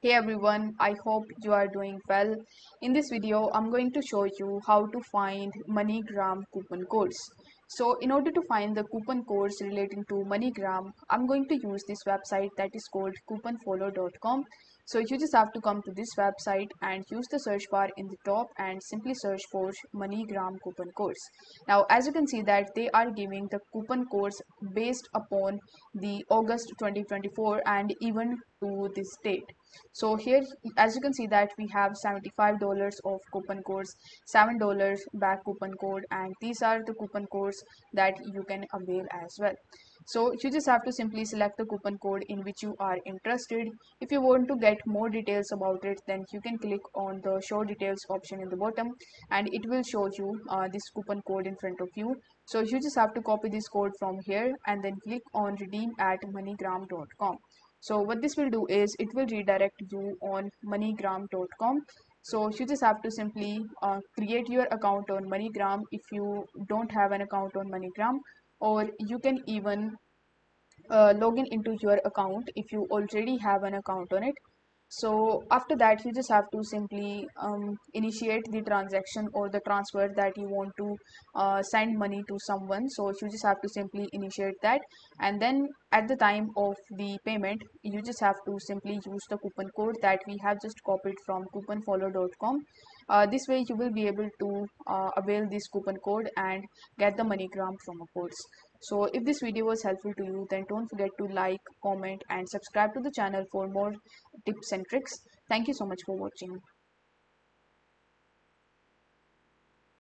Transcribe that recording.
Hey everyone, I hope you are doing well. In this video, I'm going to show you how to find MoneyGram coupon codes. So in order to find the coupon codes relating to MoneyGram, I'm going to use this website that is called couponfollow.com. So you just have to come to this website and use the search bar in the top and simply search for MoneyGram coupon codes. Now as you can see that they are giving the coupon codes based upon the August 2024 and even to this date so here as you can see that we have 75 dollars of coupon codes seven dollars back coupon code and these are the coupon codes that you can avail as well so you just have to simply select the coupon code in which you are interested. If you want to get more details about it then you can click on the show details option in the bottom and it will show you uh, this coupon code in front of you. So you just have to copy this code from here and then click on redeem at moneygram.com so what this will do is it will redirect you on moneygram.com so you just have to simply uh, create your account on moneygram if you don't have an account on moneygram or you can even uh, into your account if you already have an account on it. So after that you just have to simply um, initiate the transaction or the transfer that you want to uh, send money to someone. So you just have to simply initiate that. And then at the time of the payment you just have to simply use the coupon code that we have just copied from couponfollow.com uh, this way you will be able to uh, avail this coupon code and get the money moneygram promo codes so if this video was helpful to you then don't forget to like comment and subscribe to the channel for more tips and tricks. Thank you so much for watching